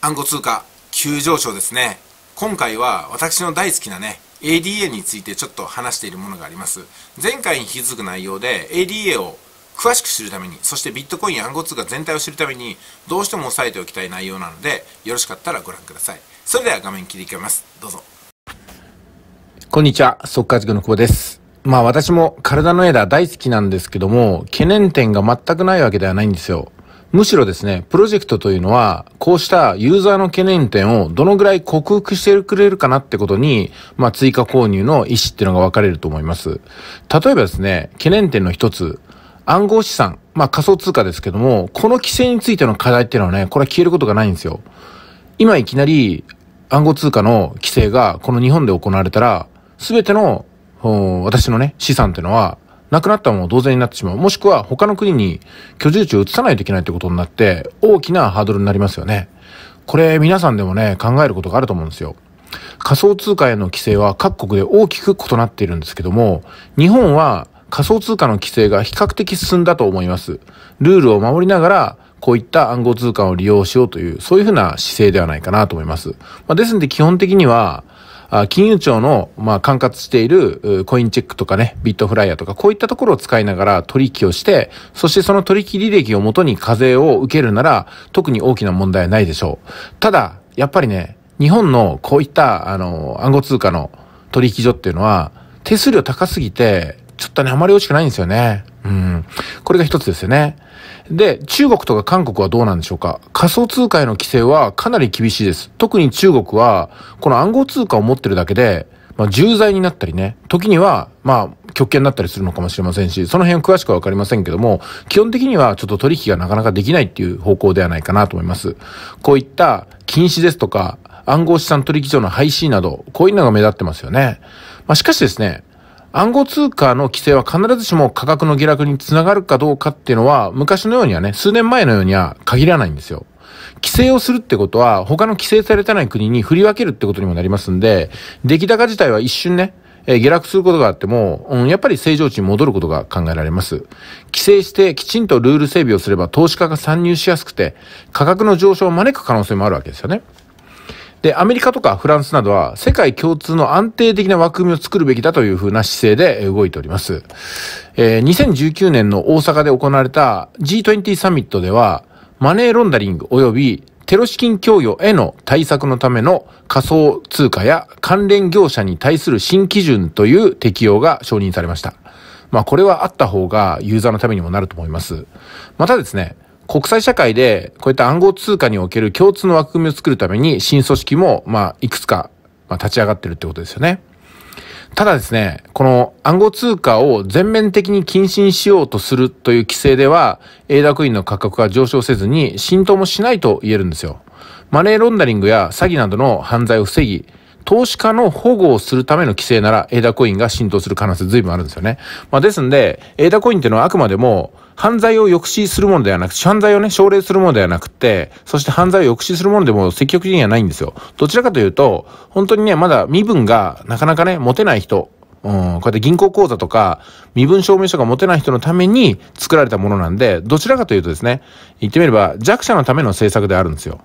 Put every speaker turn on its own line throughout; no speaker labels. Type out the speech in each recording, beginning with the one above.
暗号通貨急上昇ですね。今回は私の大好きなね ADA についてちょっと話しているものがあります。前回に引き続く内容で ADA を詳しく知るためにそしてビットコイン暗号通貨全体を知るためにどうしても押さえておきたい内容なのでよろしかったらご覧ください。それでは画面切り替えます。どうぞ。
こんにちは。速稼塾の久保です。まあ私も体の枝大好きなんですけども懸念点が全くないわけではないんですよ。むしろですね、プロジェクトというのは、こうしたユーザーの懸念点をどのぐらい克服してくれるかなってことに、まあ追加購入の意思っていうのが分かれると思います。例えばですね、懸念点の一つ、暗号資産、まあ仮想通貨ですけども、この規制についての課題っていうのはね、これは消えることがないんですよ。今いきなり暗号通貨の規制がこの日本で行われたら、すべての私のね、資産っていうのはなくなったも同然になってしまう。もしくは他の国に居住地を移さないといけないってことになって大きなハードルになりますよね。これ皆さんでもね、考えることがあると思うんですよ。仮想通貨への規制は各国で大きく異なっているんですけども、日本は仮想通貨の規制が比較的進んだと思います。ルールを守りながら、こういった暗号通貨を利用しようという、そういうふうな姿勢ではないかなと思います。まあ、ですので基本的には、金融庁の、まあ、管轄しているコインチェックとかね、ビットフライヤーとか、こういったところを使いながら取引をして、そしてその取引履歴をもとに課税を受けるなら、特に大きな問題はないでしょう。ただ、やっぱりね、日本のこういった、あの、暗号通貨の取引所っていうのは、手数料高すぎて、ちょっとね、あまり美味しくないんですよね。うん。これが一つですよね。で、中国とか韓国はどうなんでしょうか？仮想通貨への規制はかなり厳しいです。特に中国は、この暗号通貨を持ってるだけで、まあ、重罪になったりね、時には、まあ、極刑になったりするのかもしれませんし、その辺詳しくはわかりませんけども、基本的にはちょっと取引がなかなかできないっていう方向ではないかなと思います。こういった禁止ですとか、暗号資産取引所の廃止など、こういうのが目立ってますよね。まあ、しかしですね、暗号通貨の規制は必ずしも価格の下落につながるかどうかっていうのは、昔のようにはね、数年前のようには限らないんですよ。規制をするってことは、他の規制されてない国に振り分けるってことにもなりますんで、出来高自体は一瞬ね、え下落することがあっても、うん、やっぱり正常値に戻ることが考えられます。規制してきちんとルール整備をすれば投資家が参入しやすくて、価格の上昇を招く可能性もあるわけですよね。で、アメリカとかフランスなどは世界共通の安定的な枠組みを作るべきだというふうな姿勢で動いております。えー、2019年の大阪で行われた G20 サミットでは、マネーロンダリング及びテロ資金供与への対策のための仮想通貨や関連業者に対する新基準という適用が承認されました。まあこれはあった方がユーザーのためにもなると思います。またですね、国際社会でこういった暗号通貨における共通の枠組みを作るために新組織も、まあ、いくつか、ま、立ち上がってるってことですよね。ただですね、この暗号通貨を全面的に禁止にしようとするという規制では、エーダコインの価格が上昇せずに浸透もしないと言えるんですよ。マネーロンダリングや詐欺などの犯罪を防ぎ、投資家の保護をするための規制なら、エーダコインが浸透する可能性随分あるんですよね。まあ、ですんで、エーダコインっていうのはあくまでも、犯罪を抑止するものではなく、犯罪をね、奨励するものではなくて、そして犯罪を抑止するものでも積極的にはないんですよ。どちらかというと、本当にね、まだ身分がなかなかね、持てない人、うん、こうやって銀行口座とか、身分証明書が持てない人のために作られたものなんで、どちらかというとですね、言ってみれば弱者のための政策であるんですよ。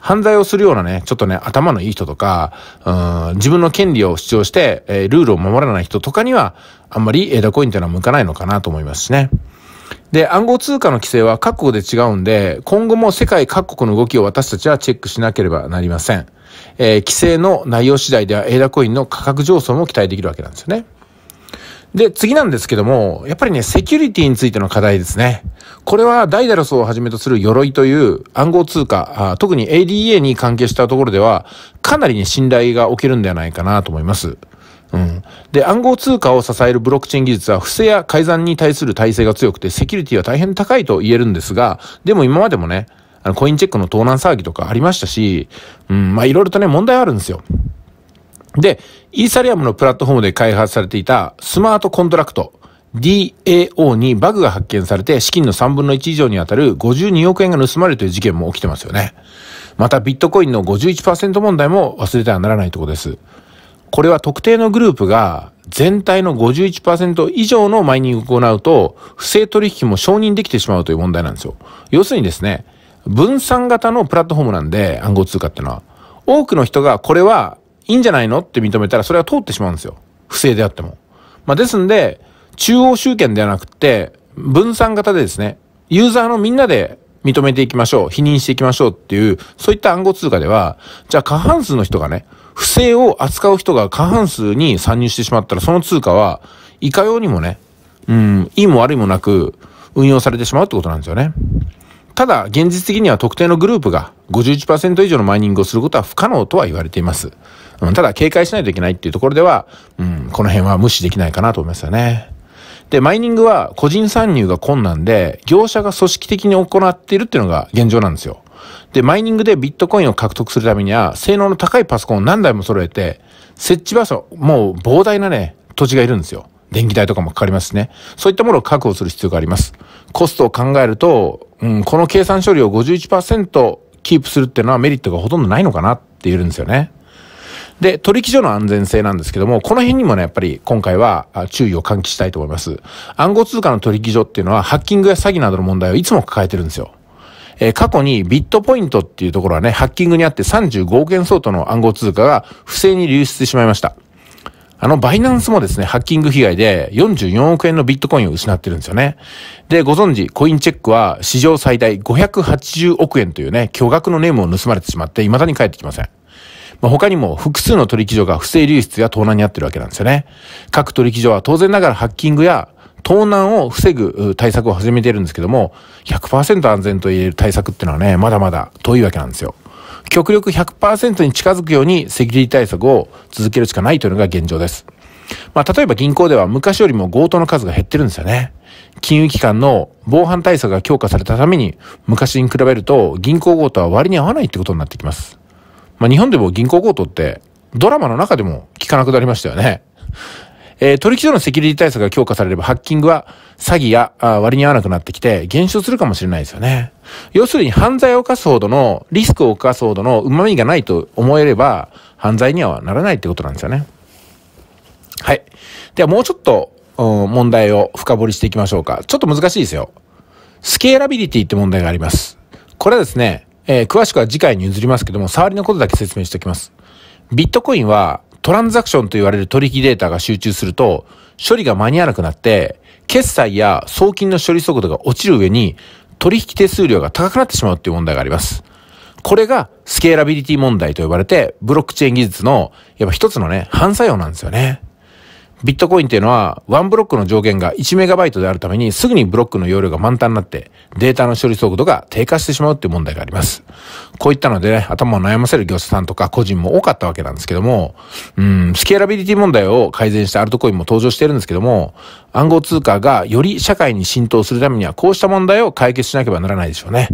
犯罪をするようなね、ちょっとね、頭のいい人とか、うん、自分の権利を主張して、えー、ルールを守らない人とかには、あんまりエダコインっていうのは向かないのかなと思いますしね。で、暗号通貨の規制は各国で違うんで、今後も世界各国の動きを私たちはチェックしなければなりません。えー、規制の内容次第ではエーダコインの価格上昇も期待できるわけなんですよね。で、次なんですけども、やっぱりね、セキュリティについての課題ですね。これはダイダロスをはじめとする鎧という暗号通貨、特に ADA に関係したところでは、かなりね、信頼が起きるんではないかなと思います。うん。で、暗号通貨を支えるブロックチェーン技術は不正や改ざんに対する耐性が強くて、セキュリティは大変高いと言えるんですが、でも今までもね、あの、コインチェックの盗難騒ぎとかありましたし、うん、まいろいろとね、問題あるんですよ。で、イーサリアムのプラットフォームで開発されていたスマートコントラクト、DAO にバグが発見されて資金の3分の1以上に当たる52億円が盗まれるという事件も起きてますよね。またビットコインの51%問題も忘れてはならないところです。これは特定のグループが全体の51%以上のマイニングを行うと、不正取引も承認できてしまうという問題なんですよ。要するにですね、分散型のプラットフォームなんで、暗号通貨ってのは。多くの人がこれはいいんじゃないのって認めたらそれは通ってしまうんですよ。不正であっても。まあ、ですんで、中央集権ではなくて、分散型でですね、ユーザーのみんなで認めていきましょう、否認していきましょうっていう、そういった暗号通貨では、じゃあ過半数の人がね、不正を扱う人が過半数に参入してしまったら、その通貨は、いかようにもね、うん、いいも悪いもなく運用されてしまうってことなんですよね。ただ、現実的には特定のグループが51%以上のマイニングをすることは不可能とは言われています。うん、ただ、警戒しないといけないっていうところでは、うん、この辺は無視できないかなと思いますよね。で、マイニングは個人参入が困難で、業者が組織的に行っているっていうのが現状なんですよ。で、マイニングでビットコインを獲得するためには、性能の高いパソコンを何台も揃えて、設置場所、もう膨大なね、土地がいるんですよ。電気代とかもかかりますしね。そういったものを確保する必要があります。コストを考えると、うん、この計算処理を51%キープするっていうのはメリットがほとんどないのかなって言えるんですよね。で、取引所の安全性なんですけども、この辺にもね、やっぱり今回は注意を喚起したいと思います。暗号通貨の取引所っていうのは、ハッキングや詐欺などの問題をいつも抱えてるんですよ。え、過去にビットポイントっていうところはね、ハッキングにあって35億円相当の暗号通貨が不正に流出してしまいました。あの、バイナンスもですね、ハッキング被害で44億円のビットコインを失ってるんですよね。で、ご存知、コインチェックは史上最大580億円というね、巨額のネームを盗まれてしまって、未だに帰ってきません。まあ、他にも複数の取引所が不正流出や盗難にあってるわけなんですよね。各取引所は当然ながらハッキングや盗難を防ぐ対策を始めてるんですけども、100%安全と言える対策っていうのはね、まだまだ遠いわけなんですよ。極力100%に近づくようにセキュリティ対策を続けるしかないというのが現状です。まあ、例えば銀行では昔よりも強盗の数が減ってるんですよね。金融機関の防犯対策が強化されたために、昔に比べると銀行強盗は割に合わないってことになってきます。まあ、日本でも銀行強盗ってドラマの中でも聞かなくなりましたよね。えー、取引所のセキュリティ対策が強化されればハッキングは詐欺や割に合わなくなってきて減少するかもしれないですよね。要するに犯罪を犯すほどの、リスクを犯すほどの旨味がないと思えれば犯罪にはならないってことなんですよね。はい。ではもうちょっと、問題を深掘りしていきましょうか。ちょっと難しいですよ。スケーラビリティって問題があります。これはですね、えー、詳しくは次回に譲りますけども、触りのことだけ説明しておきます。ビットコインはトランザクションと言われる取引データが集中すると、処理が間に合わなくなって、決済や送金の処理速度が落ちる上に、取引手数料が高くなってしまうっていう問題があります。これがスケーラビリティ問題と呼ばれて、ブロックチェーン技術の、やっぱ一つのね、反作用なんですよね。ビットコインっていうのは、ワンブロックの上限が1メガバイトであるために、すぐにブロックの容量が満タンになって、データの処理速度が低下してしまうっていう問題があります。こういったのでね、頭を悩ませる業者さんとか個人も多かったわけなんですけども、うん、スケーラビリティ問題を改善したアルトコインも登場してるんですけども、暗号通貨がより社会に浸透するためには、こうした問題を解決しなければならないでしょうね。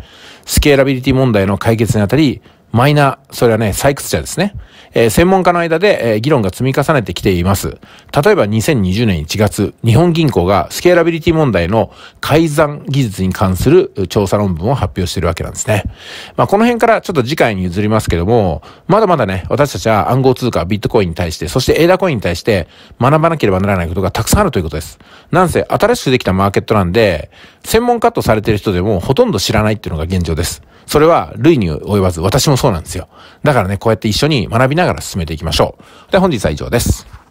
スケーラビリティ問題の解決にあたり、マイナー、それはね、採掘者ですね。えー、専門家の間で、えー、議論が積み重ねてきています。例えば2020年1月、日本銀行がスケーラビリティ問題の改ざん技術に関する調査論文を発表しているわけなんですね。まあ、この辺からちょっと次回に譲りますけども、まだまだね、私たちは暗号通貨、ビットコインに対して、そしてエーダコインに対して学ばなければならないことがたくさんあるということです。なんせ、新しくできたマーケットなんで、専門家とされている人でもほとんど知らないっていうのが現状です。それは類に及ばず、私もそうなんですよ。だからね、こうやって一緒に学びながら進めていきましょう。で、本日は以上です。